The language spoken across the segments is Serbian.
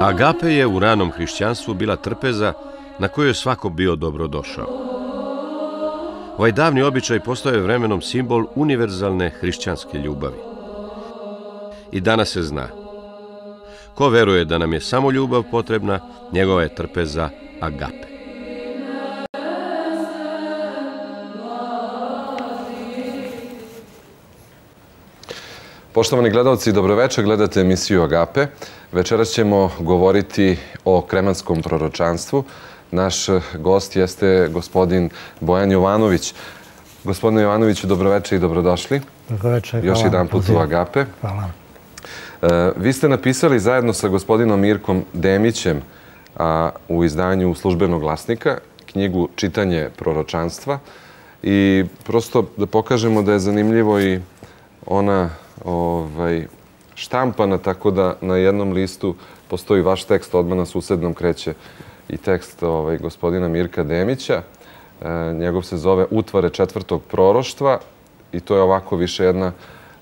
Agape je u ranom hrišćanstvu bila trpeza na kojoj je svako bio dobrodošao. Ovaj davni običaj postao je vremenom simbol univerzalne hrišćanske ljubavi. I danas se zna. Ko veruje da nam je samo ljubav potrebna, njegova je trpeza agape. Poštovani gledalci, dobroveče, gledate emisiju Agape. Večeras ćemo govoriti o kremanskom proročanstvu. Naš gost jeste gospodin Bojan Jovanović. Gospodine Jovanoviću, dobroveče i dobrodošli. Dobroveče, hvala. Još jedan put u Agape. Hvala. E, vi ste napisali zajedno sa gospodinom Mirkom Demićem a, u izdanju službenog glasnika knjigu Čitanje proročanstva i prosto da pokažemo da je zanimljivo i ona ovaj, štampana, tako da na jednom listu postoji vaš tekst, odmah na susednom kreće i tekst ovaj, gospodina Mirka Demića. E, njegov se zove Utvare četvrtog proroštva i to je ovako više jedna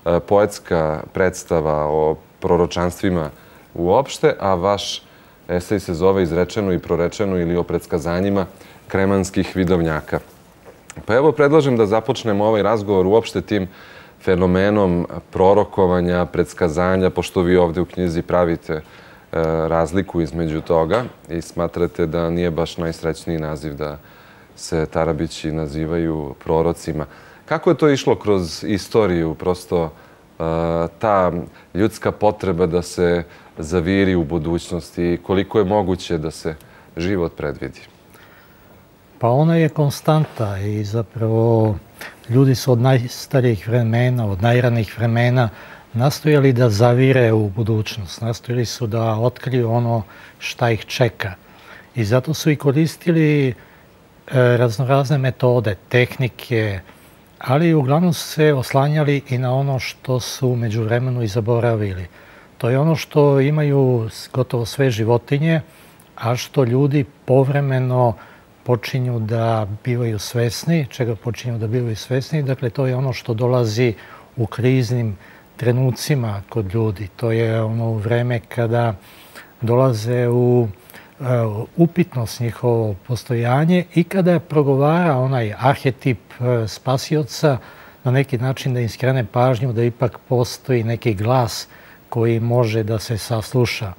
e, poetska predstava o proročanstvima uopšte, a vaš esej se zove Izrečeno i prorečeno ili o predskazanjima kremanskih vidovnjaka. Pa evo, predlažem da započnemo ovaj razgovor uopšte tim fenomenom prorokovanja, predskazanja, pošto vi ovde u knjizi pravite e, razliku između toga i smatrate da nije baš najsrećniji naziv da se Tarabići nazivaju prorocima. Kako je to išlo kroz istoriju, prosto e, ta ljudska potreba da se zaviri u budućnosti i koliko je moguće da se život predvidi? Pa ona je konstanta i zapravo ljudi su od najstarijih vremena, od najranih vremena nastojali da zavire u budućnost. Nastojali su da otkriju ono šta ih čeka. I zato su i koristili e, raznorazne metode, tehnike, ali uglavnom su se oslanjali i na ono što su među vremenu i zaboravili. To je ono što imaju gotovo sve životinje, a što ljudi povremeno počinju da bivaju svesni, čega počinju da bivaju svesni. Dakle, to je ono što dolazi u kriznim trenucima kod ljudi. To je ono vreme kada dolaze u uh, upitnost njihovo postojanje i kada progovara onaj arhetip uh, spasioca na neki način da im skrene pažnju da ipak postoji neki glas koji može da se sasluša.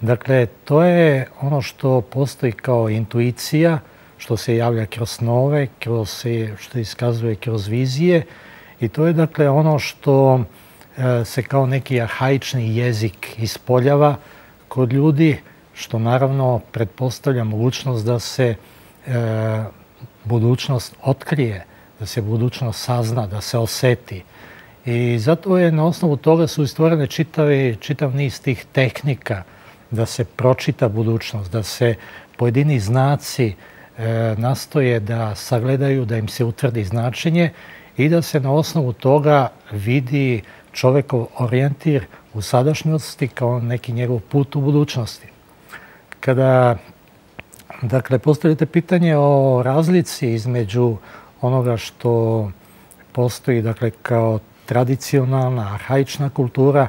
Dakle, to je ono što postoji kao intuicija, što se javlja kroz snove, kroz se, što iskazuje kroz vizije i to je dakle ono što e, se kao neki arhaični jezik ispoljava kod ljudi, što naravno pretpostavlja mogućnost da se e, budućnost otkrije, da se budućnost sazna, da se oseti. I zato je na osnovu toga su istvorene čitavi, čitav niz tih tehnika da se pročita budućnost, da se pojedini znaci nastoje da sagledaju, da im se utvrdi značenje i da se na osnovu toga vidi čovekov orijentir u sadašnjosti kao neki njegov put u budućnosti. Kada dakle, postavite pitanje o razlici između onoga što postoji dakle, kao tradicionalna, arhaična kultura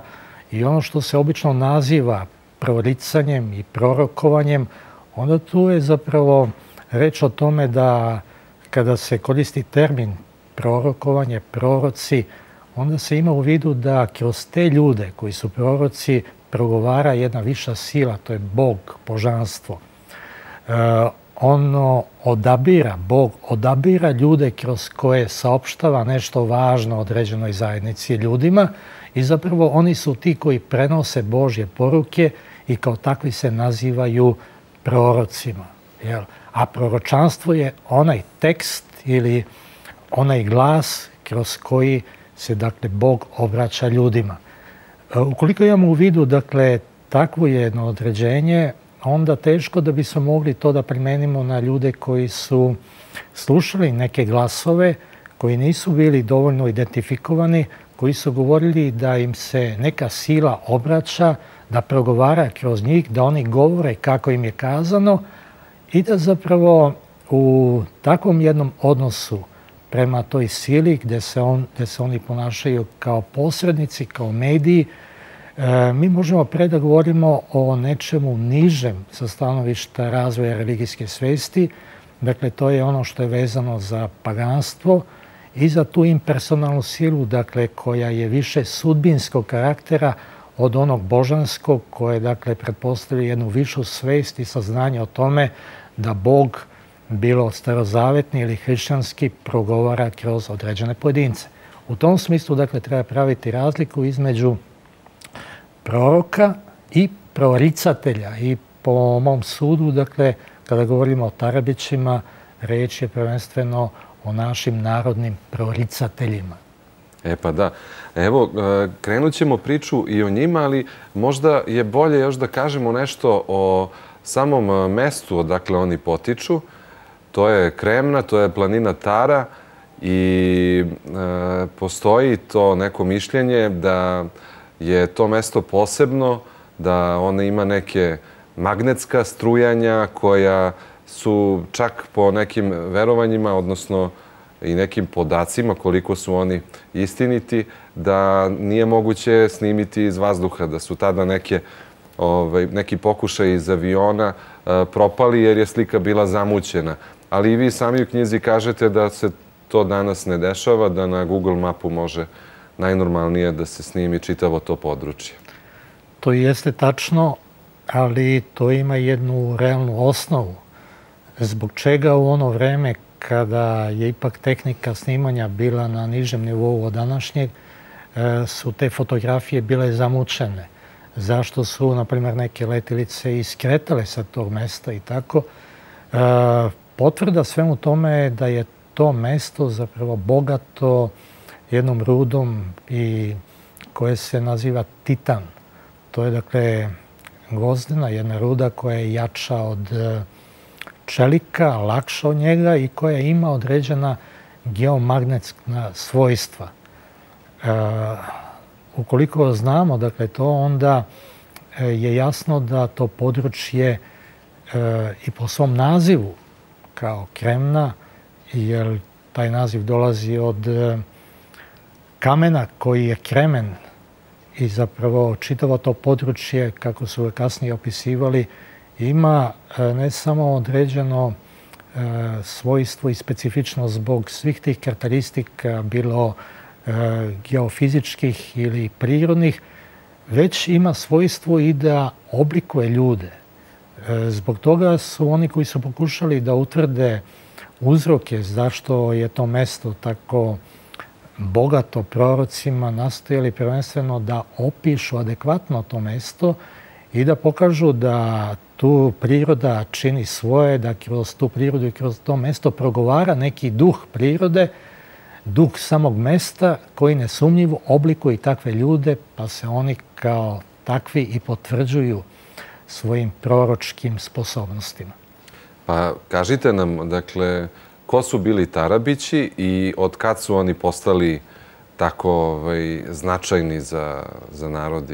i ono što se obično naziva proricanjem i prorokovanjem, onda tu je zapravo reč o tome da kada se koristi termin prorokovanje, proroci, onda se ima u vidu da kroz te ljude koji su proroci progovara jedna viša sila, to je Bog, božanstvo. E, ono odabira, Bog odabira ljude kroz koje saopštava nešto važno određenoj zajednici ljudima i zapravo oni su ti koji prenose Božje poruke i kao takvi se nazivaju prorocima. Jel? A proročanstvo je onaj tekst ili onaj glas kroz koji se dakle Bog obraća ljudima. E, ukoliko imamo u vidu dakle takvo jedno određenje, onda teško da bismo mogli to da primenimo na ljude koji su slušali neke glasove, koji nisu bili dovoljno identifikovani, koji su govorili da im se neka sila obraća, da progovara kroz njih, da oni govore kako im je kazano, i da zapravo u takvom jednom odnosu prema toj sili gde se, on, gde se oni ponašaju kao posrednici, kao mediji, E, mi možemo pre da govorimo o nečemu nižem sa stanovišta razvoja religijske svesti, dakle to je ono što je vezano za paganstvo i za tu impersonalnu silu, dakle koja je više sudbinskog karaktera od onog božanskog koje dakle pretpostavlja jednu višu svest i saznanje o tome da Bog bilo starozavetni ili hrišćanski progovara kroz određene pojedince. U tom smislu dakle treba praviti razliku između proroka i proricatelja i po mom sudu, dakle, kada govorimo o Tarabićima, reč je prvenstveno o našim narodnim proricateljima. E pa da. Evo, e, krenut ćemo priču i o njima, ali možda je bolje još da kažemo nešto o samom e, mestu odakle oni potiču. To je Kremna, to je planina Tara i e, postoji to neko mišljenje da je to mesto posebno, da ona ima neke magnetska strujanja koja su čak po nekim verovanjima, odnosno i nekim podacima koliko su oni istiniti, da nije moguće snimiti iz vazduha, da su tada neke, ovaj, neki pokušaj iz aviona uh, propali jer je slika bila zamućena. Ali i vi sami u knjizi kažete da se to danas ne dešava, da na Google mapu može najnormalnije da se snimi čitavo to područje. To jeste tačno, ali to ima jednu realnu osnovu. Zbog čega u ono vreme kada je ipak tehnika snimanja bila na nižem nivou od današnjeg, e, su te fotografije bile zamučene. Zašto su, na primjer, neke letilice iskretale sa tog mesta i tako. E, potvrda svemu tome je da je to mesto zapravo bogato jednom rudom i koje se naziva titan. To je dakle gvozdena, jedna ruda koja je jača od e, čelika, lakša od njega i koja ima određena geomagnetska svojstva. E, ukoliko znamo dakle, to, onda e, je jasno da to područje e, i po svom nazivu kao Kremna, jer taj naziv dolazi od kamena koji je kremen i zapravo čitavo to područje, kako su kasnije opisivali, ima e, ne samo određeno e, svojstvo i specifično zbog svih tih karakteristika, bilo e, geofizičkih ili prirodnih, već ima svojstvo i da oblikuje ljude. Zbog toga su oni koji su pokušali da utvrde uzroke zašto je to mesto tako bogato prorocima nastojali prvenstveno da opišu adekvatno to mesto i da pokažu da tu priroda čini svoje, da kroz tu prirodu i kroz to mesto progovara neki duh prirode, duh samog mesta koji nesumnjivo oblikuje i takve ljude, pa se oni kao takvi i potvrđuju svojim proročkim sposobnostima. Pa kažite nam, dakle, ko su bili Tarabići i od kad su oni postali tako ovaj, značajni za, za narod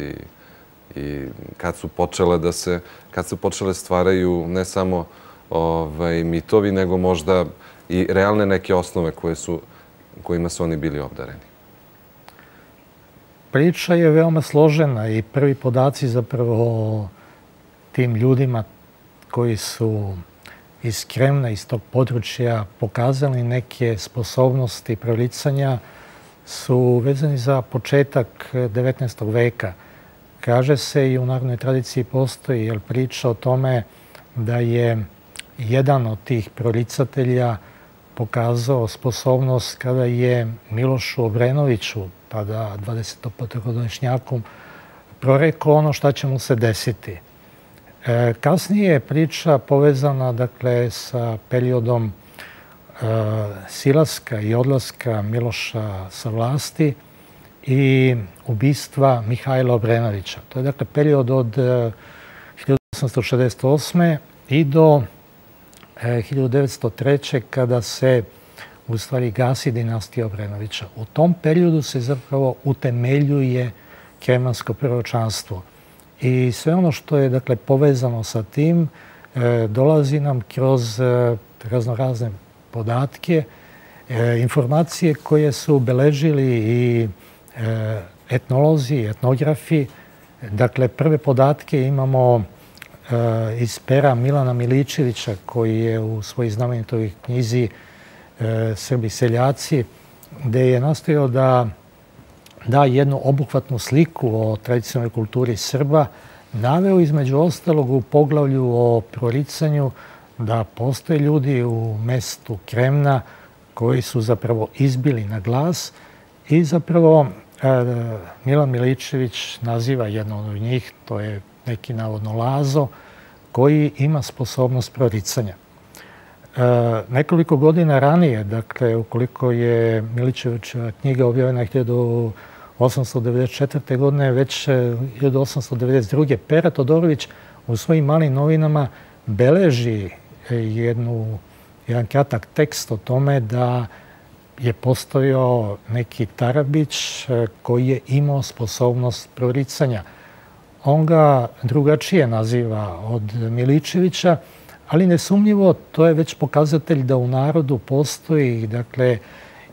i kad su počele da se, kad su počele stvaraju ne samo ovaj, mitovi, nego možda i realne neke osnove koje su, kojima su oni bili obdareni. Priča je veoma složena i prvi podaci zapravo tim ljudima koji su iz Kremna, iz tog područja pokazali neke sposobnosti prolicanja su vezani za početak 19. veka. Kaže se i u narodnoj tradiciji postoji priča o tome da je jedan od tih proricatelja pokazao sposobnost kada je Milošu Obrenoviću, tada 25-godišnjakom, prorekao ono šta će mu se desiti. E, kasnije je priča povezana dakle, sa periodom e, silaska i odlaska Miloša sa vlasti i ubistva Mihajla Obrenovića. To je dakle period od e, 1868. i do 1903. E, kada se u stvari gasi dinastija Obrenovića. U tom periodu se zapravo utemeljuje kremansko proročanstvo. I sve ono što je dakle, povezano sa tim e, dolazi nam kroz raznorazne podatke, informacije koje su obeležili i etnolozi, etnografi. Dakle, prve podatke imamo iz pera Milana Miličevića, koji je u svojoj znamenitoj knjizi Srbi seljaci, gde je nastojao da da jednu obuhvatnu sliku o tradicionalnoj kulturi Srba, naveo između ostalog u poglavlju o proricanju da postoje ljudi u mestu Kremna koji su zapravo izbili na glas i zapravo e, Milan Miličević naziva jedno od njih, to je neki navodno Lazo, koji ima sposobnost proricanja. E, nekoliko godina ranije, dakle, ukoliko je Miličevića knjiga objavljena 1894. godine, već 1892. E, Pera Todorović u svojim malim novinama beleži jednu, jedan kratak tekst o tome da je postojao neki Tarabić e, koji je imao sposobnost proricanja. On ga drugačije naziva od Miličevića, ali nesumnjivo to je već pokazatelj da u narodu postoji, dakle,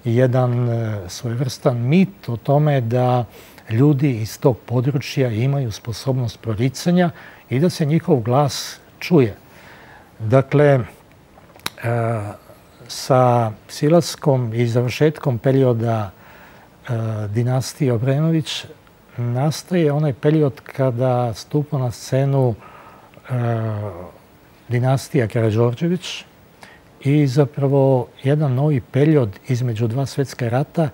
jedan e, svojevrstan mit o tome da ljudi iz tog područja imaju sposobnost proricanja i da se njihov glas čuje. Dakle, e, sa silaskom i završetkom perioda e, dinastije Obrenović nastaje onaj period kada stupa na scenu dinastija Karađorđević, i zapravo jedan novi period između dva svetska rata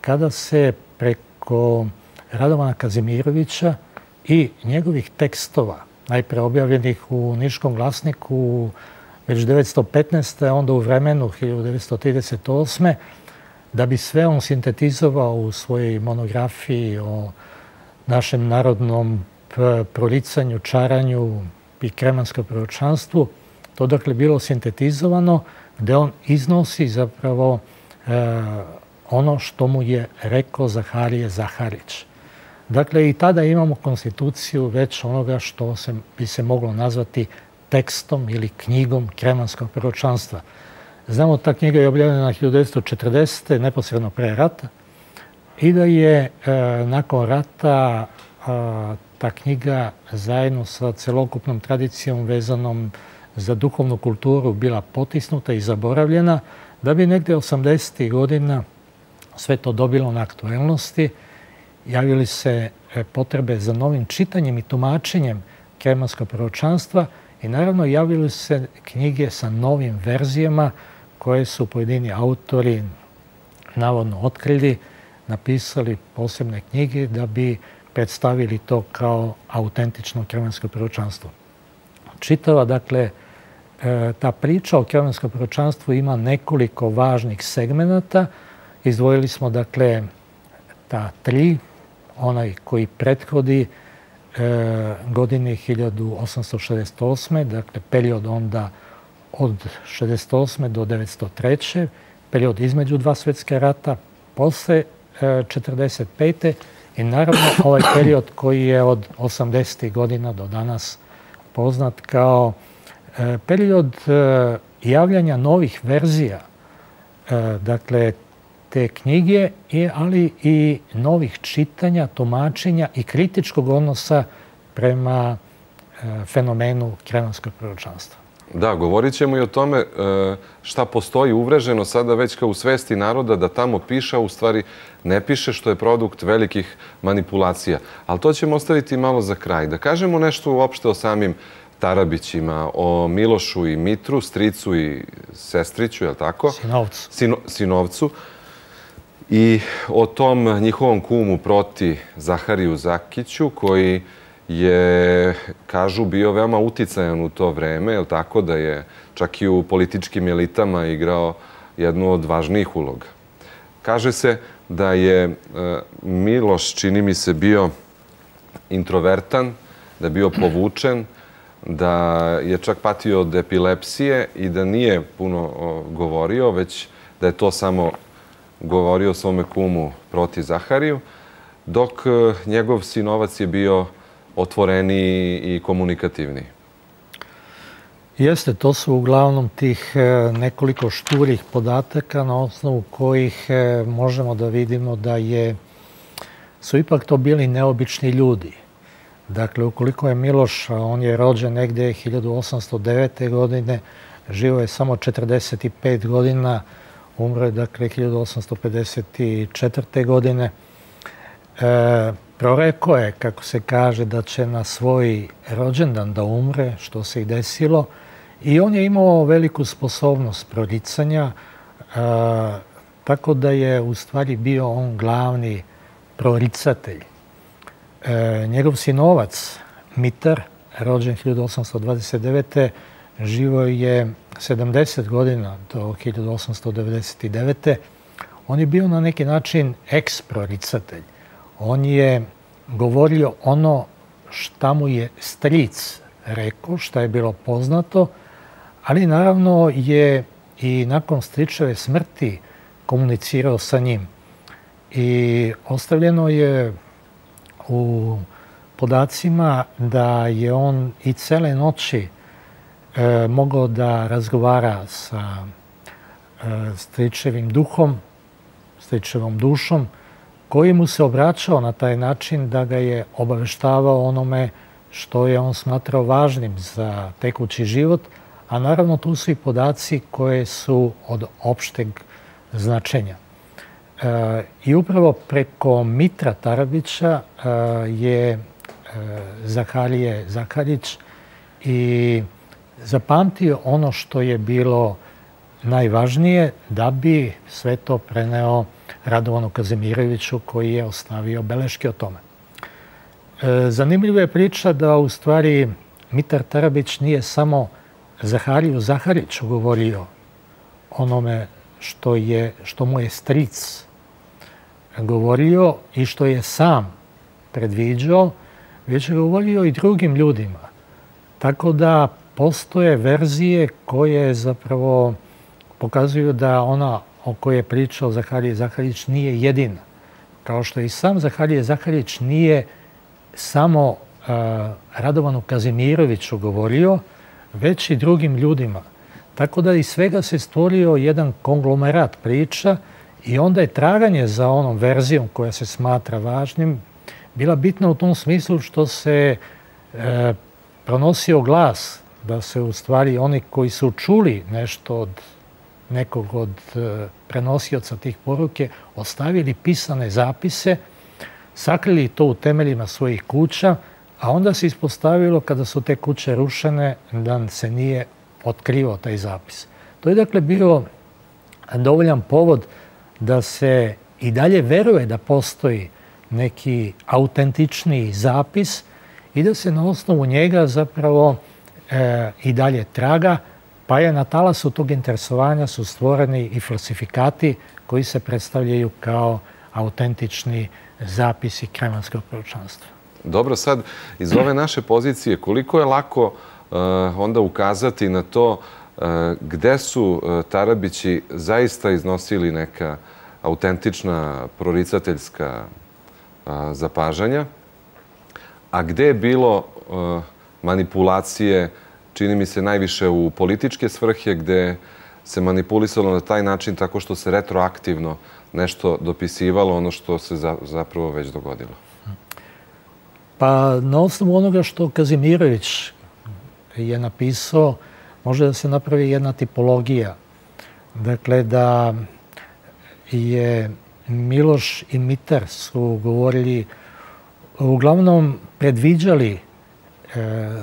kada se preko Radovana Kazimirovića i njegovih tekstova, najpre objavljenih u Niškom glasniku već 1915. a onda u vremenu 1938. da bi sve on sintetizovao u svojoj monografiji o našem narodnom prolicanju, čaranju i kremanskom proročanstvu, to dakle bilo sintetizovano gde on iznosi zapravo e, ono što mu je rekao Zaharije Zaharić. Dakle, i tada imamo konstituciju već onoga što se, bi se moglo nazvati tekstom ili knjigom kremanskog proročanstva. Znamo, ta knjiga je objavljena 1940. neposredno pre rata i da je e, nakon rata a, ta knjiga zajedno sa celokupnom tradicijom vezanom za duhovnu kulturu bila potisnuta i zaboravljena, da bi negde 80. godina sve to dobilo na aktuelnosti, javili se e, potrebe za novim čitanjem i tumačenjem kremanskog proročanstva i naravno javili se knjige sa novim verzijama koje su pojedini autori navodno otkrili, napisali posebne knjige da bi predstavili to kao autentično kremansko proročanstvo. Čitava, dakle, E, ta priča o kelenskom proročanstvu ima nekoliko važnih segmenata. Izdvojili smo, dakle, ta tri, onaj koji prethodi e, godini 1868. Dakle, period onda od 68. do 903. Period između dva svetske rata, posle e, 45. I naravno ovaj period koji je od 80. godina do danas poznat kao E, period e, javljanja novih verzija, e, dakle, te knjige, ali i novih čitanja, tumačenja i kritičkog odnosa prema fenomenu kremanskog proročanstva. Da, govorit ćemo i o tome šta postoji uvreženo sada već kao u svesti naroda da tamo piše, a u stvari ne piše, što je produkt velikih manipulacija. Ali to ćemo ostaviti malo za kraj. Da kažemo nešto uopšte o samim Tarabićima, o Milošu i Mitru, stricu i sestriću, je li tako? Sinovcu. Sino, sinovcu. I o tom njihovom kumu proti Zahariju Zakiću, koji je, kažu, bio veoma uticajan u to vreme, je tako, da je čak i u političkim elitama igrao jednu od važnijih uloga. Kaže se da je e, Miloš, čini mi se, bio introvertan, da je bio povučen, da je čak patio od epilepsije i da nije puno govorio, već da je to samo govorio svome kumu proti Zahariju, dok e, njegov sinovac je bio otvoreniji i komunikativniji. Jeste, to su uglavnom tih e, nekoliko šturih podataka na osnovu kojih e, možemo da vidimo da je, su ipak to bili neobični ljudi Dakle, ukoliko je Miloš, on je rođen negde 1809. godine, živo je samo 45 godina, umro je dakle 1854. godine. E, proreko je, kako se kaže, da će na svoj rođendan da umre, što se i desilo. I on je imao veliku sposobnost proricanja, e, tako da je u stvari bio on glavni proricatelj. E, njegov sinovac, Mitar, rođen 1829. živo je 70 godina do 1899. On je bio na neki način eksproricatelj. On je govorio ono šta mu je stric rekao, šta je bilo poznato, ali naravno je i nakon stričeve smrti komunicirao sa njim. I ostavljeno je u podacima da je on i cele noći e, mogao da razgovara sa e, stričevim duhom, stričevom dušom, koji mu se obraćao na taj način da ga je obaveštavao onome što je on smatrao važnim za tekući život, a naravno tu su i podaci koje su od opšteg značenja. E, I upravo preko Mitra Tarabića e, je e, Zaharije Zakarić i zapamtio ono što je bilo najvažnije da bi sve to preneo Radovanu Kazimiroviću koji je ostavio beleške o tome. Zanimljiva je priča da u stvari Mitar Tarabić nije samo Zahariju Zahariću govorio onome što, je, što mu je stric govorio i što je sam predviđao, već je govorio i drugim ljudima. Tako da postoje verzije koje zapravo pokazuju da ona o kojoj je pričao Zaharije Zaharić nije jedina. Kao što i sam Zaharije Zaharić nije samo uh, Radovanu Kazimiroviću govorio, već i drugim ljudima. Tako da iz svega se stvorio jedan konglomerat priča i onda je traganje za onom verzijom koja se smatra važnim bila bitna u tom smislu što se e, pronosio glas da se u stvari oni koji su čuli nešto od nekog od e, prenosioca tih poruke ostavili pisane zapise, sakrili to u temeljima svojih kuća, a onda se ispostavilo kada su te kuće rušene da se nije otkrivao taj zapis. To je dakle bio dovoljan povod da se i dalje veruje da postoji neki autentični zapis i da se na osnovu njega zapravo e, i dalje traga, pa je na talasu tog interesovanja su stvoreni i falsifikati koji se predstavljaju kao autentični zapisi kremanskog proročanstva. Dobro, sad iz ove naše pozicije koliko je lako uh, onda ukazati na to uh, gde su uh, Tarabići zaista iznosili neka autentična proricateljska zapažanja, a gde je bilo manipulacije, čini mi se najviše u političke svrhe, gde se manipulisalo na taj način tako što se retroaktivno nešto dopisivalo, ono što se zapravo već dogodilo. Pa na osnovu onoga što Kazimirović je napisao, može da se napravi jedna tipologija. Dakle, da je Miloš i Mitar su govorili, uglavnom predviđali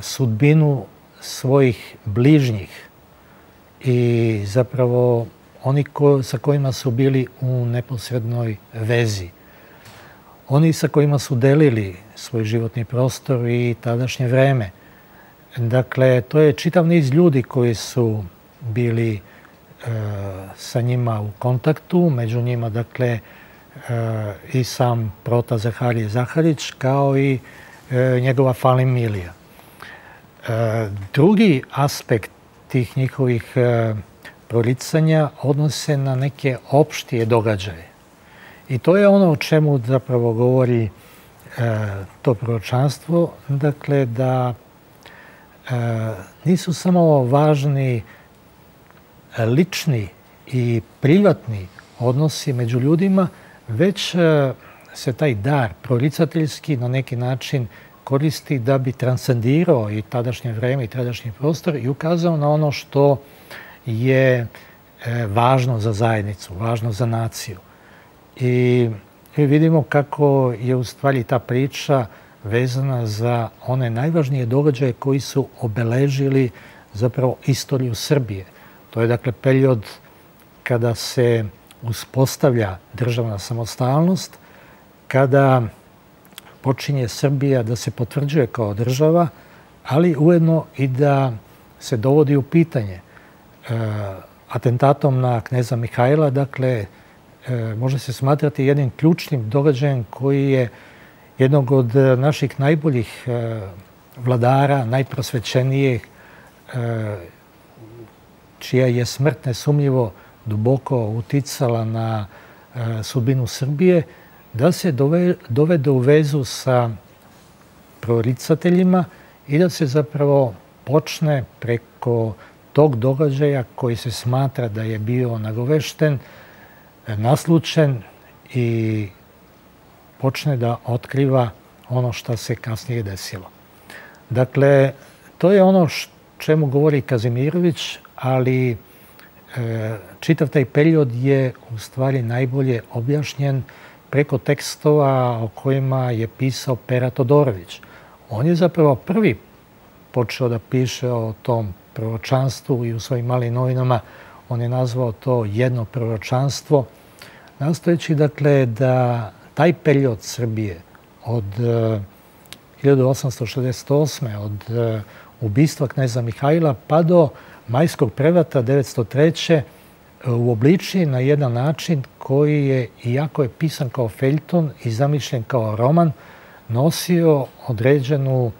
sudbinu svojih bližnjih i zapravo oni ko, sa kojima su bili u neposrednoj vezi. Oni sa kojima su delili svoj životni prostor i tadašnje vreme. Dakle, to je čitav niz ljudi koji su bili E, sa njima u kontaktu, među njima dakle e, i sam prota Zaharije Zaharić kao i e, njegova familija. Drugi aspekt tih njihovih proricanja odnose na neke opštije događaje. I to je ono o čemu zapravo govori to proročanstvo, dakle da nisu samo važni lični i privatni odnosi među ljudima, već e, se taj dar proricateljski na neki način koristi da bi transcendirao i tadašnje vreme i tadašnji prostor i ukazao na ono što je e, važno za zajednicu, važno za naciju. I vidimo kako je u stvari ta priča vezana za one najvažnije događaje koji su obeležili zapravo istoriju Srbije. To je dakle period kada se uspostavlja državna samostalnost, kada počinje Srbija da se potvrđuje kao država, ali ujedno i da se dovodi u pitanje. E, atentatom na kneza Mihajla, dakle, e, može se smatrati jednim ključnim događajem koji je jednog od naših najboljih e, vladara, najprosvećenijih, čija je smrt nesumljivo duboko uticala na sudbinu Srbije, da se dovede u vezu sa proricateljima i da se zapravo počne preko tog događaja koji se smatra da je bio nagovešten, naslučen i počne da otkriva ono što se kasnije desilo. Dakle, to je ono čemu govori Kazimirović, ali e, čitav taj period je u stvari najbolje objašnjen preko tekstova o kojima je pisao Pera Todorović. On je zapravo prvi počeo da piše o tom proročanstvu i u svojim malim novinama on je nazvao to jedno proročanstvo, nastojeći dakle da taj period Srbije od 1868. Eh, od eh, ubistva kneza Mihajla pa do majskog prevata 903 uobliči na jedan način koji je, iako je pisan kao feljton i zamišljen kao roman, nosio određenu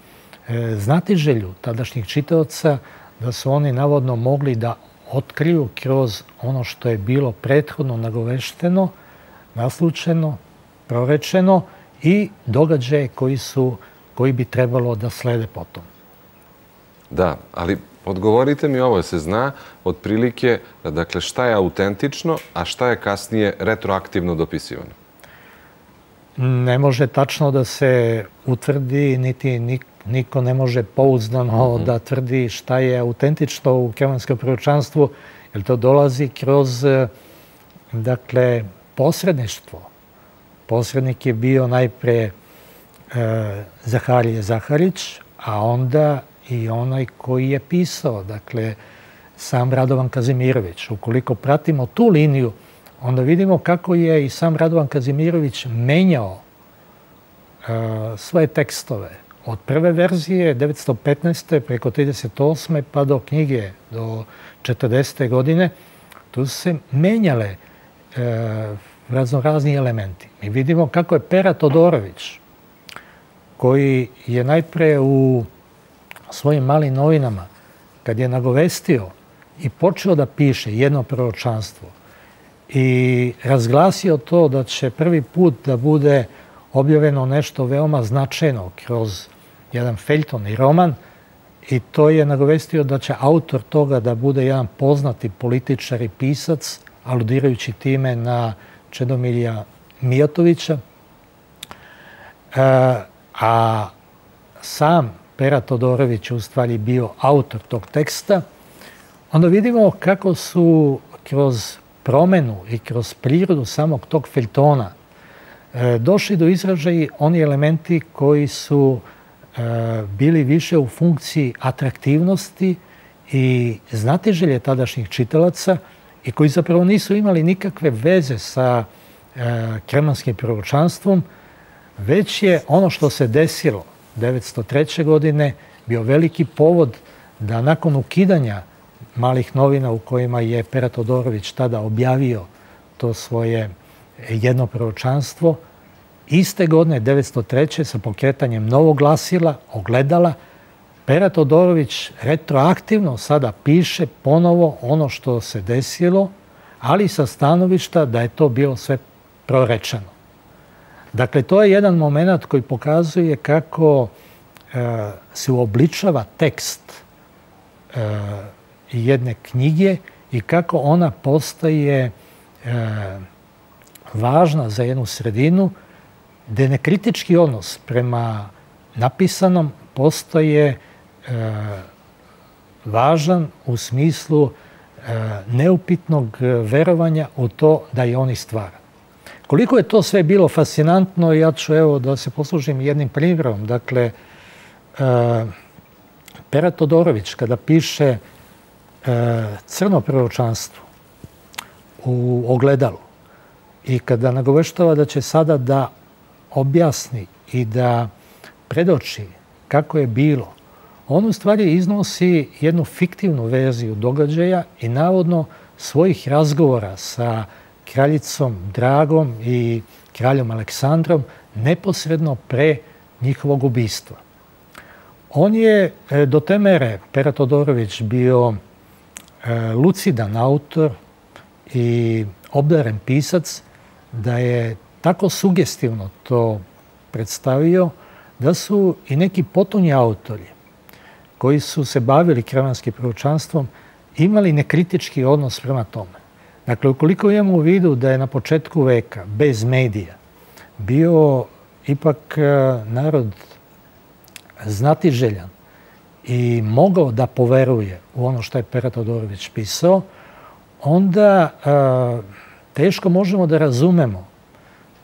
e, znatiželju tadašnjih čitaoca da su oni navodno mogli da otkriju kroz ono što je bilo prethodno nagovešteno, naslučeno, prorečeno i događaje koji, su, koji bi trebalo da slede potom. Da, ali Odgovorite mi ovo, se zna otprilike dakle, šta je autentično, a šta je kasnije retroaktivno dopisivano? Ne može tačno da se utvrdi, niti niko ne može pouzdano -hmm. da tvrdi šta je autentično u kemanskom proročanstvu, jer to dolazi kroz dakle, posredništvo. Posrednik je bio najpre e, Zaharije Zaharić, a onda i onaj koji je pisao, dakle, sam Radovan Kazimirović. Ukoliko pratimo tu liniju, onda vidimo kako je i sam Radovan Kazimirović menjao uh, svoje tekstove. Od prve verzije 915. preko 38. pa do knjige do 40. godine, tu su se menjale uh, raznorazni elementi. Mi vidimo kako je Pera Todorović, koji je najpre u svojim malim novinama, kad je nagovestio i počeo da piše jedno proročanstvo i razglasio to da će prvi put da bude objavljeno nešto veoma značajno kroz jedan feljton i roman i to je nagovestio da će autor toga da bude jedan poznati političar i pisac, aludirajući time na Čedomilja Mijatovića. E, a sam Pera Todorović u stvari bio autor tog teksta, onda vidimo kako su kroz promenu i kroz prirodu samog tog feljtona e, došli do izražaja oni elementi koji su e, bili više u funkciji atraktivnosti i znatiželje tadašnjih čitalaca i koji zapravo nisu imali nikakve veze sa e, kremanskim proročanstvom, već je ono što se desilo 1903. godine bio veliki povod da nakon ukidanja malih novina u kojima je Pera Todorović tada objavio to svoje jedno proročanstvo, iste godine, 1903. sa pokretanjem novog glasila, ogledala, Pera Todorović retroaktivno sada piše ponovo ono što se desilo, ali sa stanovišta da je to bilo sve prorečeno. Dakle, to je jedan moment koji pokazuje kako e, se uobličava tekst e, jedne knjige i kako ona postaje e, važna za jednu sredinu, je nekritički odnos prema napisanom postoje važan u smislu neupitnog verovanja u to da je on i stvara. Koliko je to sve bilo fascinantno, ja ću evo da se poslužim jednim primjerom. Dakle, Pera Todorović kada piše crno proročanstvo u ogledalu i kada nagoveštava da će sada da objasni i da predoči kako je bilo, on u stvari iznosi jednu fiktivnu verziju događaja i navodno svojih razgovora sa kraljicom Dragom i kraljom Aleksandrom neposredno pre njihovog ubistva. On je e, do te mere, Pera Todorović, bio e, lucidan autor i obdaren pisac da je tako sugestivno to predstavio da su i neki potonji autori koji su se bavili kremanskim proučanstvom imali nekritički odnos prema tome. Dakle, ukoliko imamo u vidu da je na početku veka, bez medija, bio ipak e, narod znatiželjan i mogao da poveruje u ono što je Pera Todorović pisao, onda a, teško možemo da razumemo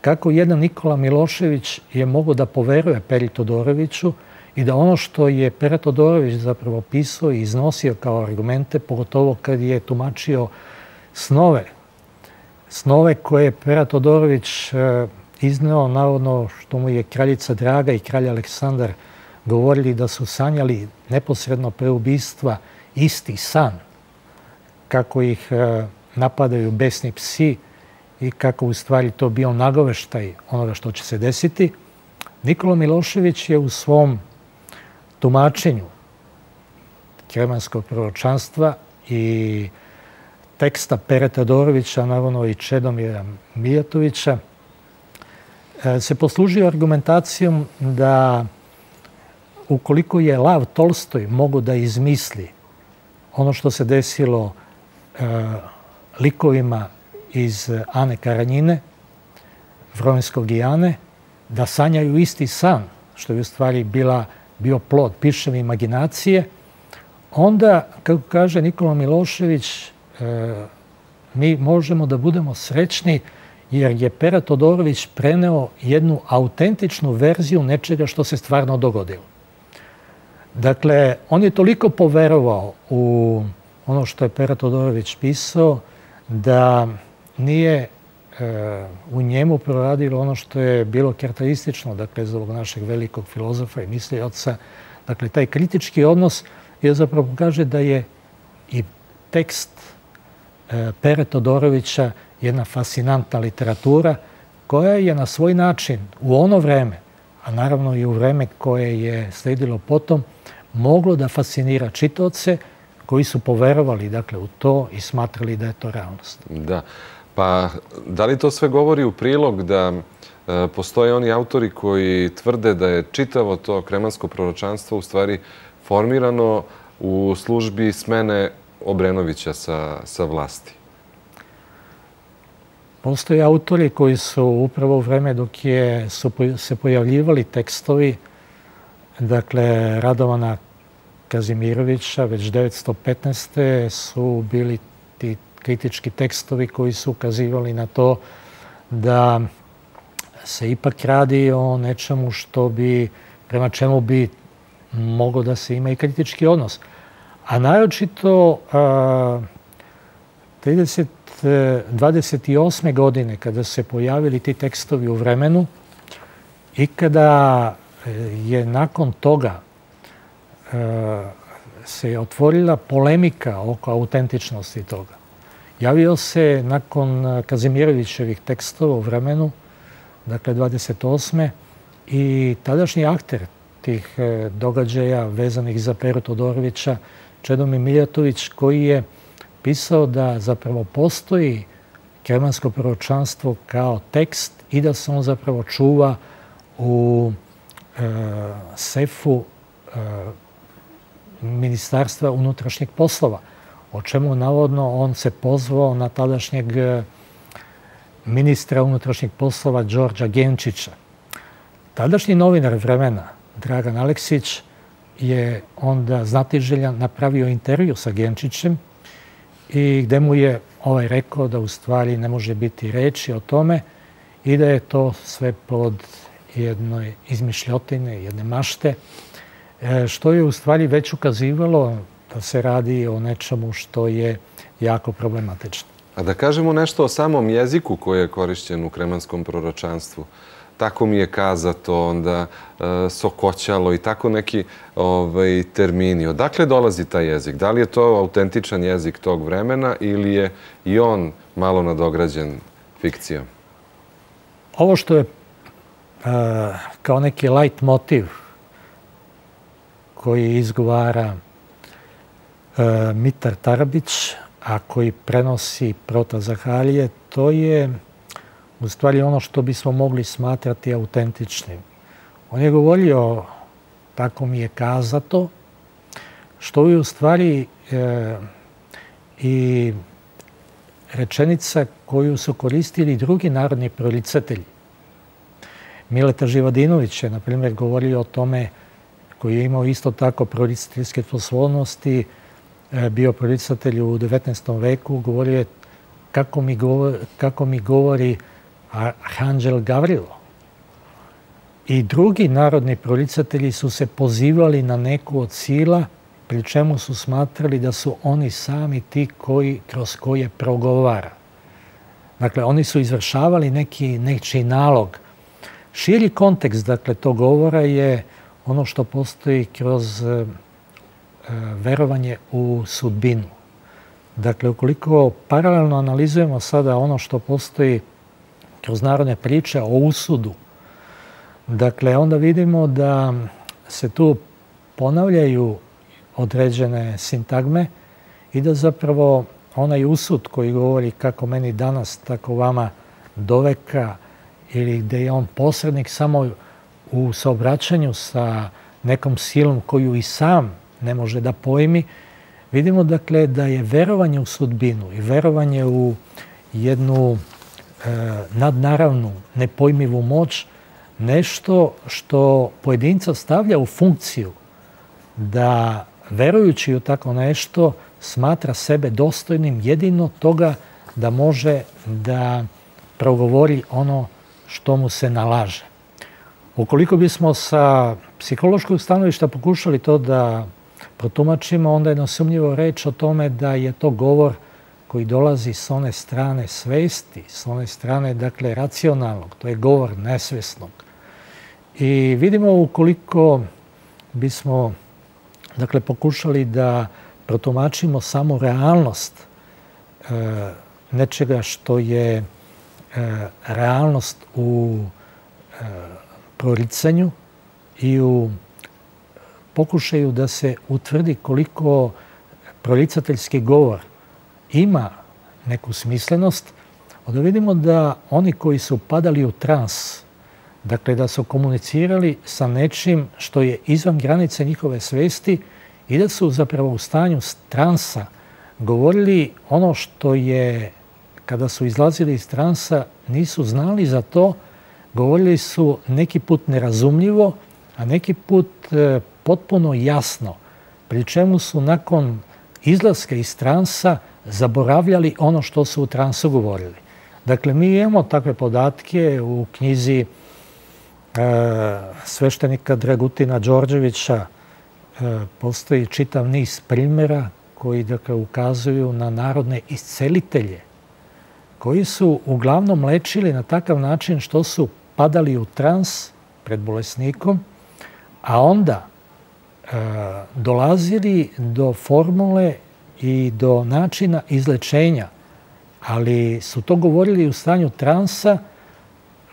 kako jedan Nikola Milošević je mogao da poveruje Peri Todoroviću i da ono što je Pera Todorović zapravo pisao i iznosio kao argumente, pogotovo kad je tumačio snove, snove koje je Pera Todorović izneo, navodno što mu je kraljica Draga i kralj Aleksandar govorili da su sanjali neposredno pre ubistva isti san, kako ih e, napadaju besni psi i kako u stvari to bio nagoveštaj onoga što će se desiti. Nikola Milošević je u svom tumačenju kremanskog proročanstva i teksta Pere Todorovića, naravno i Čedomira Mijatovića, e, se poslužio argumentacijom da ukoliko je Lav Tolstoj mogu da izmisli ono što se desilo e, likovima iz Ane Karanjine, Vrovinskog i Ane, da sanjaju isti san, što je u stvari bila, bio plod piševe imaginacije, onda, kako kaže Nikola Milošević, mi možemo da budemo srećni jer je Pera Todorović preneo jednu autentičnu verziju nečega što se stvarno dogodilo. Dakle, on je toliko poverovao u ono što je Pera Todorović pisao, da nije e, u njemu proradilo ono što je bilo karakteristično, dakle, za ovog našeg velikog filozofa i mislioca. Dakle, taj kritički odnos je zapravo kaže da je i tekst e, Pere Todorovića jedna fascinantna literatura koja je na svoj način u ono vreme, a naravno i u vreme koje je sledilo potom, moglo da fascinira čitoce koji su poverovali dakle, u to i smatrali da je to realnost. Da. Pa da li to sve govori u prilog da e, postoje oni autori koji tvrde da je čitavo to kremansko proročanstvo u stvari formirano u službi smene Obrenovića sa, sa vlasti? Postoje autori koji su upravo u vreme dok je, su se pojavljivali tekstovi dakle, Radovana Kazimirovića, već 1915. su bili ti kritički tekstovi koji su ukazivali na to da se ipak radi o nečemu što bi, prema čemu bi mogo da se ima i kritički odnos. A naročito a, 30, 28. godine, kada se pojavili ti tekstovi u vremenu i kada je nakon toga e, se otvorila polemika oko autentičnosti toga. Javio se nakon Kazimirovićevih tekstova u vremenu, dakle 28. i tadašnji akter tih e, događaja vezanih za Peru Todorovića, Čedomir Miljatović, koji je pisao da zapravo postoji kremansko proročanstvo kao tekst i da se on zapravo čuva u E, sefu e, Ministarstva unutrašnjeg poslova, o čemu navodno on se pozvao na tadašnjeg e, ministra unutrašnjeg poslova Đorđa Genčića. Tadašnji novinar vremena, Dragan Aleksić, je onda znatiželja napravio intervju sa Genčićem i gde mu je ovaj rekao da u stvari ne može biti reči o tome i da je to sve pod jednoj izmišljotine, jedne mašte, e, što je u stvari već ukazivalo da se radi o nečemu što je jako problematično. A da kažemo nešto o samom jeziku koji je korišćen u kremanskom proročanstvu tako mi je kazato, onda e, sokoćalo i tako neki ovaj, termini. Odakle dolazi taj jezik? Da li je to autentičan jezik tog vremena ili je i on malo nadograđen fikcijom? Ovo što je e, kao neki light motiv koji izgovara e, Mitar Tarabić, a koji prenosi Prota Zahalije, to je u stvari ono što bismo mogli smatrati autentičnim. On je govorio, tako mi je kazato, što je u stvari e, i rečenica koju su koristili drugi narodni proricatelji. Mileta Živadinović je, na primjer, govorio o tome koji je imao isto tako proricateljske sposobnosti, e, bio proricatelj u 19. veku, govorio je kako mi govori, kako mi govori Arhanđel Gavrilo. I drugi narodni prolicatelji su se pozivali na neku od sila, pri čemu su smatrali da su oni sami ti koji, kroz koje progovara. Dakle, oni su izvršavali neki, neki nalog. Širi kontekst, dakle, tog govora je ono što postoji kroz e, verovanje u sudbinu. Dakle, ukoliko paralelno analizujemo sada ono što postoji kroz narodne priče o usudu. Dakle, onda vidimo da se tu ponavljaju određene sintagme i da zapravo onaj usud koji govori kako meni danas, tako vama doveka ili gde je on posrednik samo u saobraćanju sa nekom silom koju i sam ne može da pojmi, vidimo dakle da je verovanje u sudbinu i verovanje u jednu nadnaravnu, nepojmivu moć, nešto što pojedinca stavlja u funkciju da, verujući u tako nešto, smatra sebe dostojnim jedino toga da može da progovori ono što mu se nalaže. Ukoliko bismo sa psihološkog stanovišta pokušali to da protumačimo, onda je nasumnjivo reč o tome da je to govor koji dolazi s one strane svesti, s one strane, dakle, racionalnog, to je govor nesvesnog. I vidimo ukoliko bismo, dakle, pokušali da protumačimo samo realnost e, nečega što je e, realnost u e, proricanju i u pokušaju da se utvrdi koliko proricateljski govor ima neku smislenost, onda vidimo da oni koji su padali u trans, dakle da su komunicirali sa nečim što je izvan granice njihove svesti i da su zapravo u stanju transa govorili ono što je, kada su izlazili iz transa, nisu znali za to, govorili su neki put nerazumljivo, a neki put e, potpuno jasno, pri čemu su nakon izlaska iz transa zaboravljali ono što su u transu govorili. Dakle, mi imamo takve podatke u knjizi e, sveštenika Dragutina Đorđevića. E, postoji čitav niz primjera koji dakle, ukazuju na narodne iscelitelje koji su uglavnom lečili na takav način što su padali u trans pred bolesnikom, a onda dolazili do formule i do načina izlečenja, ali su to govorili u stanju transa,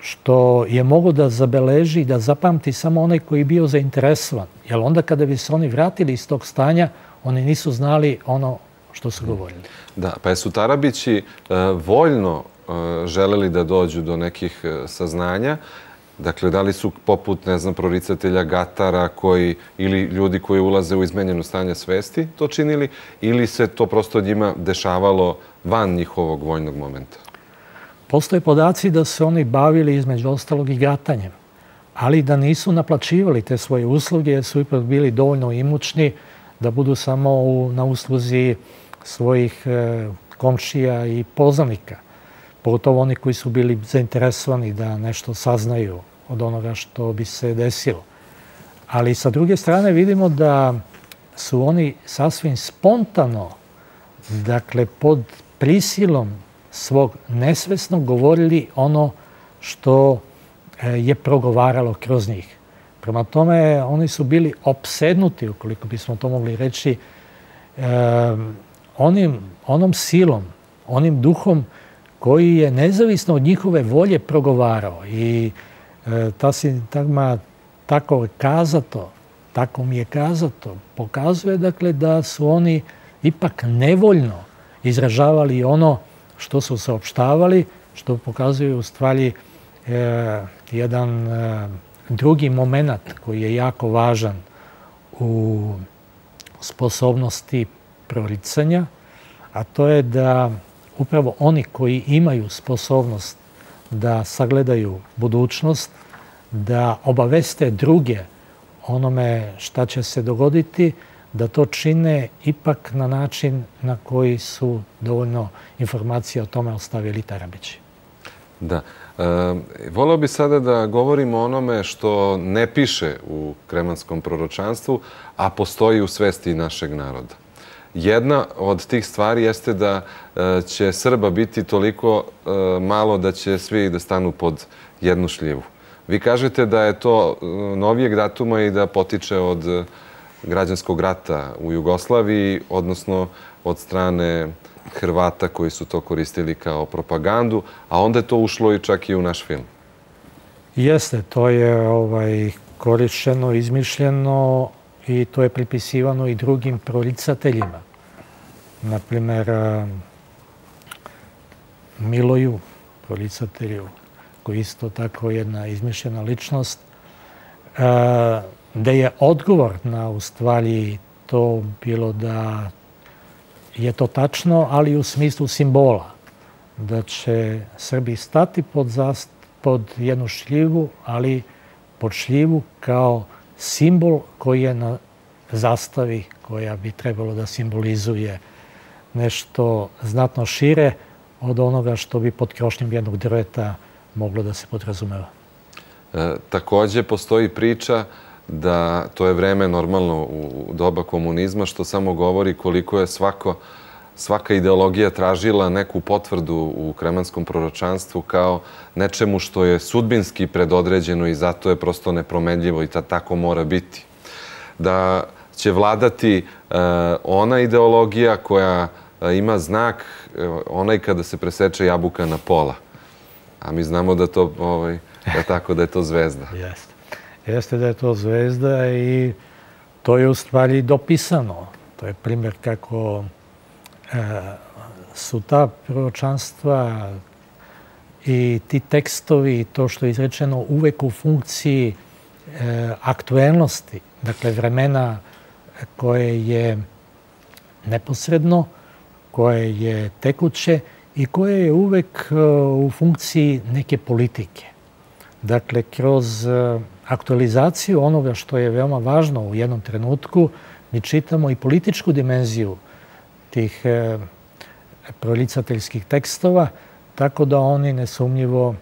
što je mogo da zabeleži i da zapamti samo onaj koji je bio zainteresovan. Jer onda kada bi se oni vratili iz tog stanja, oni nisu znali ono što su govorili. Da, pa su Tarabići e, voljno e, želeli da dođu do nekih e, saznanja, Dakle, da li su poput, ne znam, proricatelja Gatara koji, ili ljudi koji ulaze u izmenjeno stanje svesti to činili, ili se to prosto njima dešavalo van njihovog vojnog momenta? Postoje podaci da se oni bavili između ostalog i gatanjem. ali da nisu naplaćivali te svoje usluge jer su ipak bili dovoljno imućni da budu samo u, na usluzi svojih e, komšija i poznanika. Pogotovo oni koji su bili zainteresovani da nešto saznaju od onoga što bi se desilo. Ali sa druge strane vidimo da su oni sasvim spontano, dakle pod prisilom svog nesvesnog govorili ono što e, je progovaralo kroz njih. Prema tome, oni su bili opsednuti, ukoliko bismo to mogli reći, e, onim, onom silom, onim duhom koji je nezavisno od njihove volje progovarao. I ta sintagma tako je kazato, tako mi je kazato, pokazuje dakle da su oni ipak nevoljno izražavali ono što su saopštavali, što pokazuje u stvari e, jedan e, drugi moment koji je jako važan u sposobnosti proricanja, a to je da upravo oni koji imaju sposobnost da sagledaju budućnost, da obaveste druge onome šta će se dogoditi, da to čine ipak na način na koji su dovoljno informacije o tome ostavili Tarabići. Da. E, voleo bi sada da govorimo o onome što ne piše u kremanskom proročanstvu, a postoji u svesti našeg naroda. Jedna od tih stvari jeste da e, će Srba biti toliko e, malo da će svi da stanu pod jednu šljivu. Vi kažete da je to e, novijeg datuma i da potiče od građanskog rata u Jugoslaviji, odnosno od strane Hrvata koji su to koristili kao propagandu, a onda je to ušlo i čak i u naš film. Jeste, to je ovaj, korišćeno, izmišljeno i to je pripisivano i drugim proricateljima. Naprimer, Miloju, proricatelju, koji je isto tako jedna izmišljena ličnost, da je odgovor na u stvari to bilo da je to tačno, ali u smislu simbola. Da će Srbi stati pod, zast, pod jednu šljivu, ali pod šljivu kao simbol koji je na zastavi koja bi trebalo da simbolizuje nešto znatno šire od onoga što bi pod krošnjem jednog drveta moglo da se podrazumeva. E, takođe, postoji priča da to je vreme normalno u doba komunizma, što samo govori koliko je svako, svaka ideologija tražila neku potvrdu u kremanskom proročanstvu kao nečemu što je sudbinski predodređeno i zato je prosto nepromenljivo i da tako mora biti. Da će vladati e, ona ideologija koja e, ima znak e, onaj kada se preseče jabuka na pola. A mi znamo da to, ovaj, da tako, da je to zvezda. Jeste. Jeste da je to zvezda i to je u stvari dopisano. To je primjer kako su ta proročanstva i ti tekstovi, to što je izrečeno uvek u funkciji aktuelnosti, dakle vremena koje je neposredno, koje je tekuće i koje je uvek e, u funkciji neke politike. Dakle, kroz e, aktualizaciju onoga što je veoma važno u jednom trenutku, mi čitamo i političku dimenziju tih e, prolicateljskih tekstova, tako da oni nesumnjivo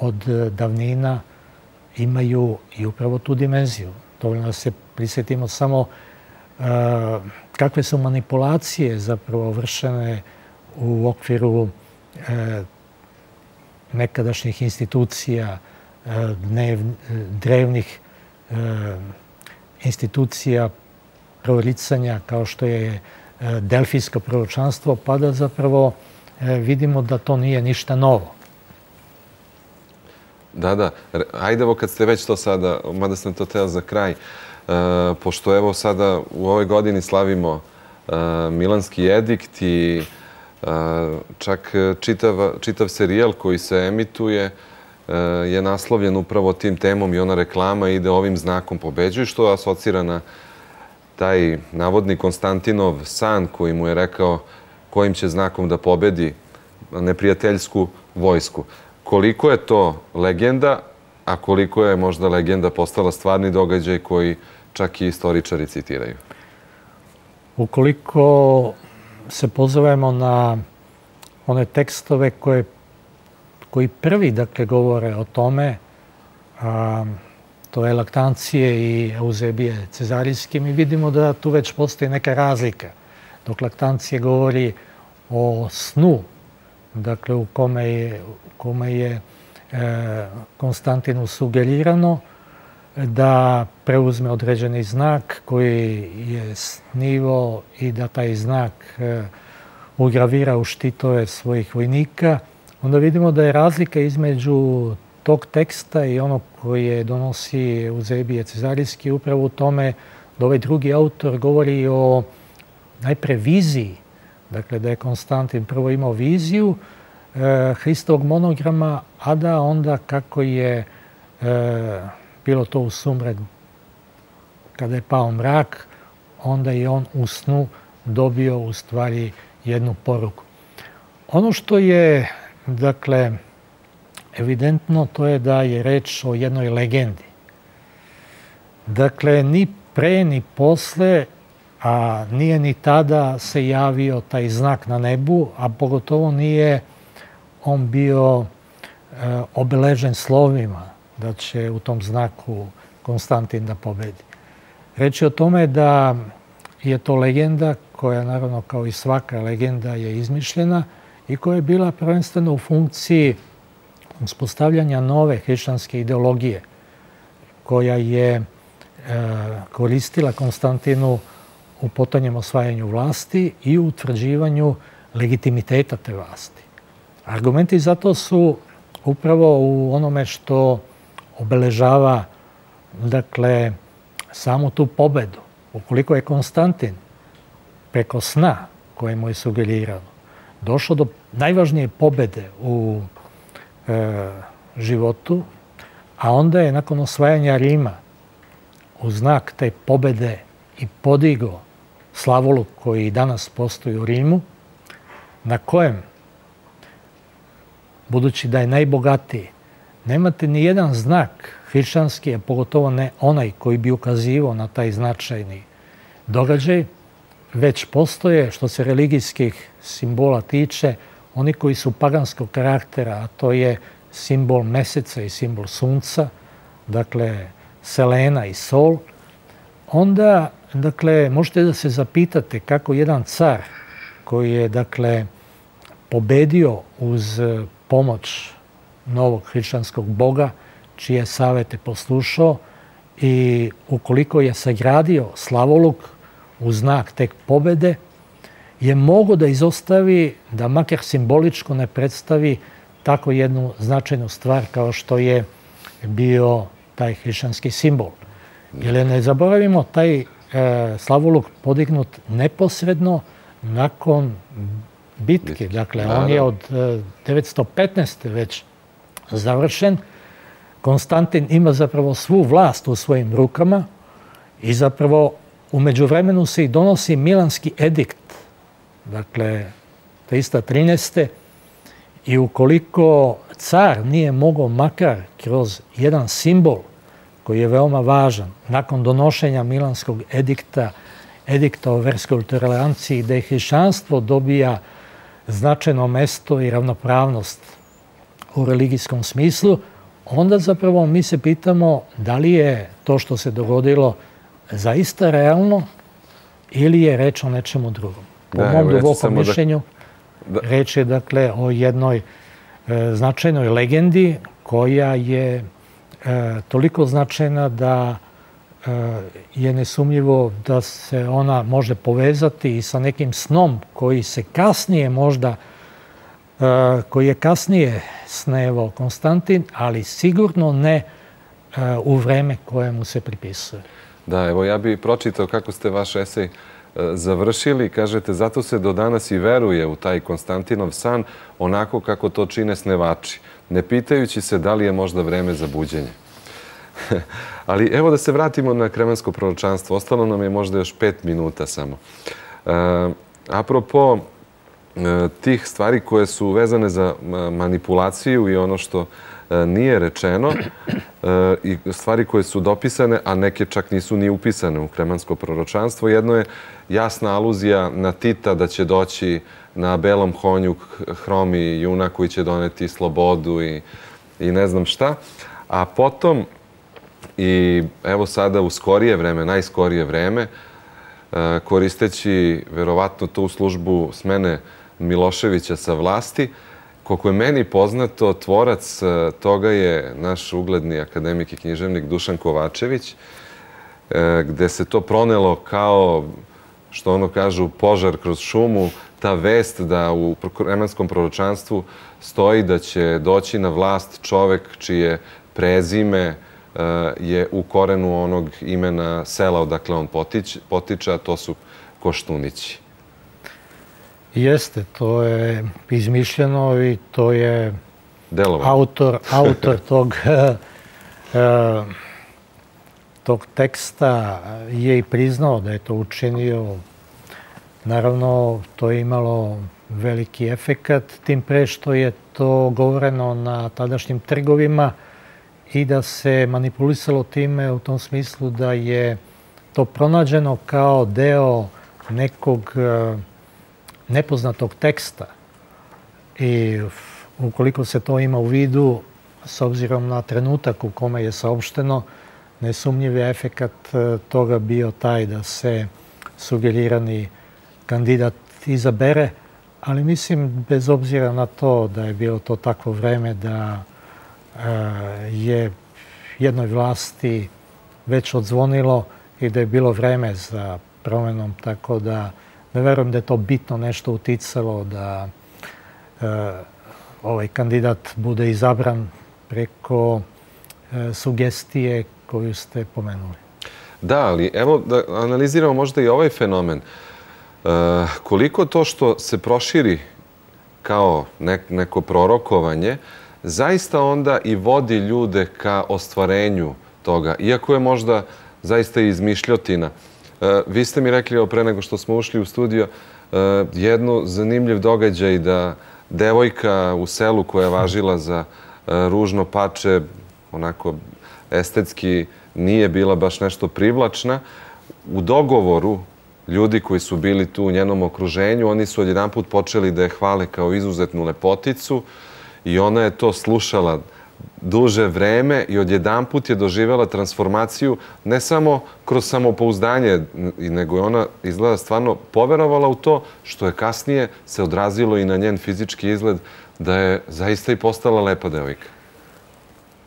od davnina imaju i upravo tu dimenziju. Dovoljno da se prisjetimo samo kakve su manipulacije zapravo vršene u okviru e, nekadašnjih institucija, e, dnev, drevnih e, institucija proricanja kao što je delfijsko proročanstvo, pa da zapravo vidimo da to nije ništa novo. Da, da. Ajde, evo kad ste već to sada, mada sam to teo za kraj, E, pošto evo sada u ovoj godini slavimo e, Milanski edikt i e, čak čitav, čitav serijal koji se emituje je naslovljen upravo tim temom i ona reklama ide ovim znakom pobeđuju, što asocira na taj navodni Konstantinov san koji mu je rekao kojim će znakom da pobedi neprijateljsku vojsku. Koliko je to legenda a koliko je možda legenda postala stvarni događaj koji čak i istoričari citiraju? Ukoliko se pozovemo na one tekstove koji prvi dakle, govore o tome, a, to je laktancije i euzebije cezarijske, mi vidimo da tu već postoji neka razlika. Dok laktancije govori o snu, dakle u kome je, u kome je e, Konstantinu sugerirano da preuzme određeni znak koji je snivo i da taj znak e, ugravira u štitove svojih vojnika, onda vidimo da je razlika između tog teksta i ono koji je donosi Eusebije Cezarijski upravo u tome da ovaj drugi autor govori o najpre viziji, dakle da je Konstantin prvo imao viziju e, Hristovog monograma, a da onda kako je e, bilo to u sumrak kada je pao mrak, onda je on u snu dobio u stvari jednu poruku. Ono što je, dakle, evidentno, to je da je reč o jednoj legendi. Dakle, ni pre, ni posle, a nije ni tada se javio taj znak na nebu, a pogotovo nije on bio e, obeležen slovima da će u tom znaku Konstantin da pobedi. Reč je o tome da je to legenda koja naravno kao i svaka legenda je izmišljena i koja je bila prvenstveno u funkciji uspostavljanja nove hrišćanske ideologije koja je e, koristila Konstantinu u potanjem osvajanju vlasti i u utvrđivanju legitimiteta te vlasti. Argumenti za to su upravo u onome što obeležava dakle, samu tu pobedu. Ukoliko je Konstantin preko sna koje mu je sugerirano došao do najvažnije pobede u e, životu, a onda je nakon osvajanja Rima u znak te pobede i podigo slavolu koji danas postoji u Rimu, na kojem, budući da je najbogatiji, nemate ni jedan znak hrišćanski, a pogotovo ne onaj koji bi ukazivao na taj značajni događaj, već postoje, što se religijskih simbola tiče, oni koji su paganskog karaktera, a to je simbol meseca i simbol sunca, dakle selena i sol, onda dakle, možete da se zapitate kako jedan car koji je dakle, pobedio uz pomoć novog hrišćanskog boga, čije savete poslušao i ukoliko je sagradio slavoluk u znak tek pobede, je mogo da izostavi, da makar simboličko ne predstavi tako jednu značajnu stvar kao što je bio taj hrišćanski simbol. Jer ne zaboravimo, taj e, slavoluk podignut neposredno nakon bitke. Dakle, on je od e, 915. već završen. Konstantin ima zapravo svu vlast u svojim rukama i zapravo umeđu vremenu se i donosi Milanski edikt dakle, 313. I ukoliko car nije mogao makar kroz jedan simbol koji je veoma važan, nakon donošenja Milanskog edikta, edikta o verskoj toleranciji, da je hrišćanstvo dobija značajno mesto i ravnopravnost u religijskom smislu, onda zapravo mi se pitamo da li je to što se dogodilo zaista realno ili je reč o nečemu drugom. Po da, mom dubokom da- mišljenju, da... reč je dakle o jednoj e, značajnoj legendi koja je e, toliko značajna da e, je nesumljivo da se ona može povezati i sa nekim snom koji se kasnije možda e, koji je kasnije snevao Konstantin, ali sigurno ne e, u vreme koje mu se pripisuje. Da, evo ja bih pročitao kako ste vaš esej završili. Kažete, zato se do danas i veruje u taj Konstantinov san onako kako to čine snevači, ne pitajući se da li je možda vreme za buđenje. Ali evo da se vratimo na kremensko proročanstvo. Ostalo nam je možda još pet minuta samo. E, apropo tih stvari koje su vezane za manipulaciju i ono što nije rečeno i stvari koje su dopisane, a neke čak nisu ni upisane u kremansko proročanstvo. Jedno je jasna aluzija na Tita da će doći na belom honju hromi junak koji će doneti slobodu i, i ne znam šta. A potom, i evo sada u skorije vreme, najskorije vreme, e, koristeći verovatno tu službu smene Miloševića sa vlasti, koliko je meni poznato, tvorac e, toga je naš ugledni akademik i književnik Dušan Kovačević, e, gde se to pronelo kao, što ono kažu, požar kroz šumu, ta vest da u remanskom proročanstvu stoji da će doći na vlast čovek čije prezime e, je u korenu onog imena sela odakle on potiče, a to su Koštunići. Jeste, to je izmišljeno i to je Delovan. autor, autor tog, e, tog teksta je i priznao da je to učinio Naravno, to je imalo veliki efekat, tim pre što je to govoreno na tadašnjim trgovima i da se manipulisalo time u tom smislu da je to pronađeno kao deo nekog e, nepoznatog teksta. I ukoliko se to ima u vidu, s obzirom na trenutak u kome je saopšteno, nesumnjiv je efekat e, toga bio taj da se sugerirani kandidat izabere, ali mislim bez obzira na to da je bilo to takvo vreme da e, je jednoj vlasti već odzvonilo i da je bilo vreme za promenom, tako da ne verujem da je to bitno nešto uticalo da e, ovaj kandidat bude izabran preko e, sugestije koju ste pomenuli. Da, ali evo da analiziramo možda i ovaj fenomen. Eh, koliko to što se proširi kao neko prorokovanje, zaista onda i vodi ljude ka ostvarenju toga, iako je možda zaista i izmišljotina. Eh, vi ste mi rekli, pre nego što smo ušli u studio, eh, jednu zanimljiv događaj da devojka u selu koja je važila za ružno pače, onako estetski nije bila baš nešto privlačna, u dogovoru ljudi koji su bili tu u njenom okruženju, oni su odjedan put počeli da je hvale kao izuzetnu lepoticu i ona je to slušala duže vreme i odjedan put je doživjela transformaciju ne samo kroz samopouzdanje, nego je ona izgleda stvarno poverovala u to što je kasnije se odrazilo i na njen fizički izgled da je zaista i postala lepa devojka.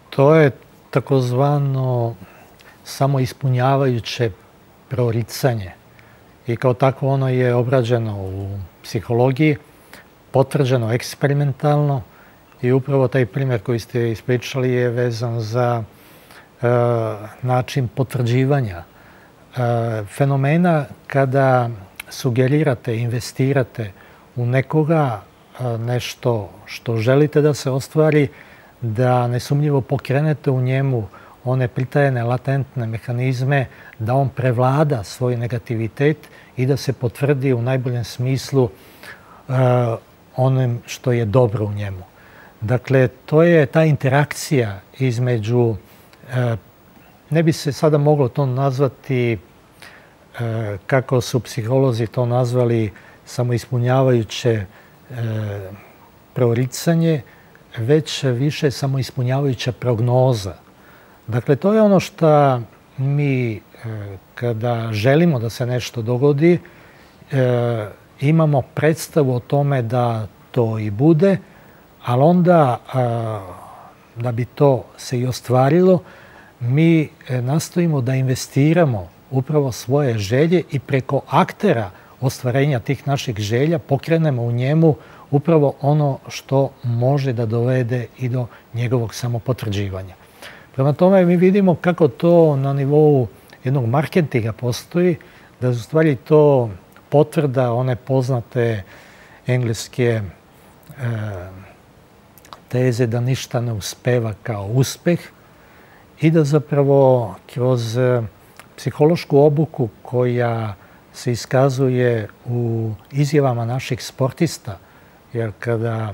To je takozvano samoispunjavajuće proricanje i kao tako ono je obrađeno u psihologiji, potvrđeno eksperimentalno i upravo taj primjer koji ste ispričali je vezan za e, način potvrđivanja e, fenomena kada sugerirate, investirate u nekoga e, nešto što želite da se ostvari, da nesumnjivo pokrenete u njemu one pritajene latentne mehanizme da on prevlada svoj negativitet i da se potvrdi u najboljem smislu onim što je dobro u njemu. Dakle, to je ta interakcija između, uh, ne bi se sada moglo to nazvati, uh, kako su psiholozi to nazvali, samoispunjavajuće uh, proricanje, već više samoispunjavajuća prognoza – Dakle, to je ono što mi e, kada želimo da se nešto dogodi, e, imamo predstavu o tome da to i bude, ali onda da bi to se i ostvarilo, mi e, nastojimo da investiramo upravo svoje želje i preko aktera ostvarenja tih naših želja pokrenemo u njemu upravo ono što može da dovede i do njegovog samopotvrđivanja. Prema tome mi vidimo kako to na nivou jednog marketinga postoji, da je u stvari to potvrda one poznate engleske e, teze da ništa ne uspeva kao uspeh i da zapravo kroz e, psihološku obuku koja se iskazuje u izjavama naših sportista, jer kada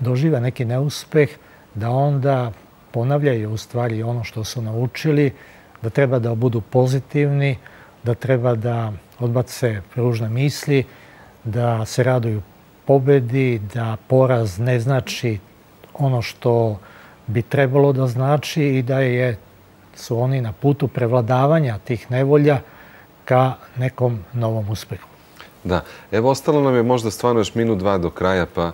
dožive neki neuspeh, da onda ponavljaju u stvari ono što su naučili, da treba da budu pozitivni, da treba da odbace ružne misli, da se raduju pobedi, da poraz ne znači ono što bi trebalo da znači i da je, su oni na putu prevladavanja tih nevolja ka nekom novom uspehu. Da, evo ostalo nam je možda stvarno još minut, dva do kraja, pa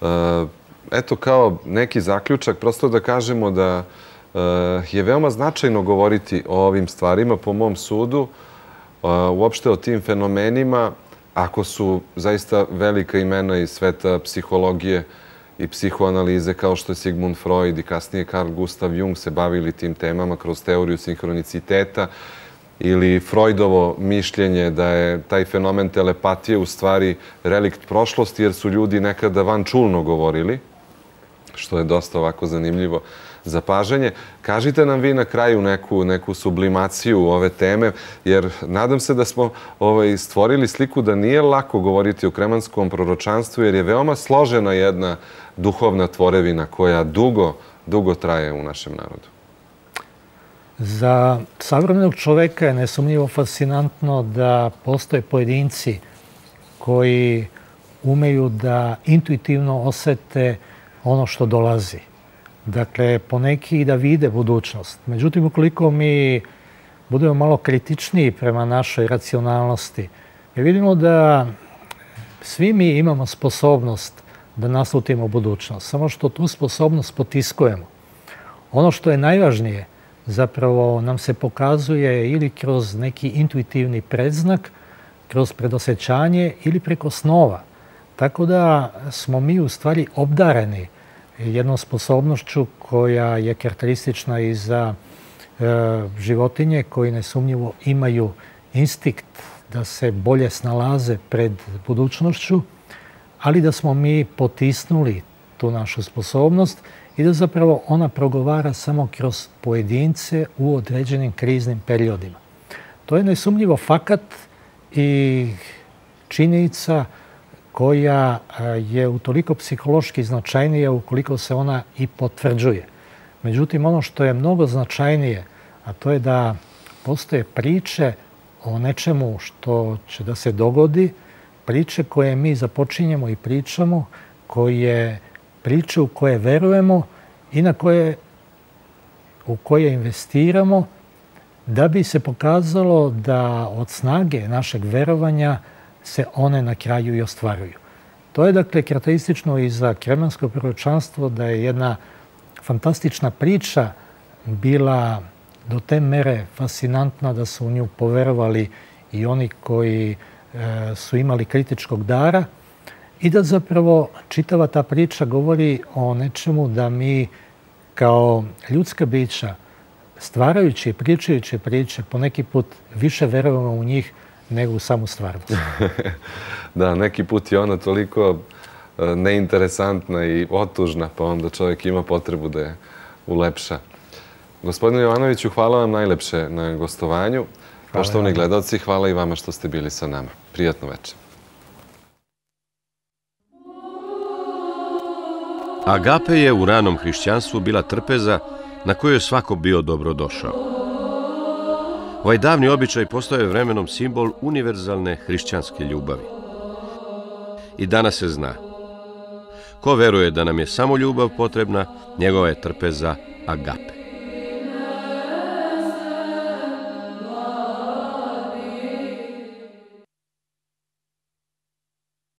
uh, eto kao neki zaključak, prosto da kažemo da uh, je veoma značajno govoriti o ovim stvarima, po mom sudu, uh, uopšte o tim fenomenima, ako su zaista velika imena iz sveta psihologije i psihoanalize kao što je Sigmund Freud i kasnije Carl Gustav Jung se bavili tim temama kroz teoriju sinhroniciteta ili Freudovo mišljenje da je taj fenomen telepatije u stvari relikt prošlosti jer su ljudi nekada van čulno govorili, što je dosta ovako zanimljivo zapažanje. Kažite nam vi na kraju neku, neku sublimaciju ove teme, jer nadam se da smo ovaj, stvorili sliku da nije lako govoriti o kremanskom proročanstvu, jer je veoma složena jedna duhovna tvorevina koja dugo, dugo traje u našem narodu. Za savremenog čoveka je nesumnjivo fascinantno da postoje pojedinci koji umeju da intuitivno osete ono što dolazi. Dakle, poneki da vide budućnost. Međutim, ukoliko mi budemo malo kritičniji prema našoj racionalnosti, mi vidimo da svi mi imamo sposobnost da naslutimo budućnost, samo što tu sposobnost potiskujemo. Ono što je najvažnije, zapravo nam se pokazuje ili kroz neki intuitivni predznak, kroz predosećanje ili preko snova. Tako da smo mi u stvari obdareni jednom sposobnošću koja je karakteristična i za e, životinje koji nesumnjivo imaju instinkt da se bolje snalaze pred budućnošću, ali da smo mi potisnuli tu našu sposobnost i da zapravo ona progovara samo kroz pojedince u određenim kriznim periodima. To je nesumnjivo fakat i činjenica koja je utoliko psihološki značajnija ukoliko se ona i potvrđuje. Međutim, ono što je mnogo značajnije, a to je da postoje priče o nečemu što će da se dogodi, priče koje mi započinjemo i pričamo, koje priče u koje verujemo i na koje, u koje investiramo, da bi se pokazalo da od snage našeg verovanja se one na kraju i ostvaruju. To je dakle karakteristično i za kremansko proročanstvo da je jedna fantastična priča bila do te mere fascinantna da su u nju poverovali i oni koji e, su imali kritičkog dara i da zapravo čitava ta priča govori o nečemu da mi kao ljudska bića stvarajući i pričajući priče poneki put više verujemo u njih nego u samu stvarnost. da, neki put je ona toliko e, neinteresantna i otužna, pa onda čovjek ima potrebu da je ulepša. Gospodine Jovanoviću, hvala vam najlepše na gostovanju. Hvala Poštovani gledalci, hvala i vama što ste bili sa nama. Prijatno večer. Agape je u ranom hrišćanstvu bila trpeza na kojoj je svako bio dobrodošao. Ovaj davni običaj postoje vremenom simbol univerzalne hrišćanske ljubavi. I danas se zna. Ko veruje da nam je samo ljubav potrebna, njegova je trpeza agape.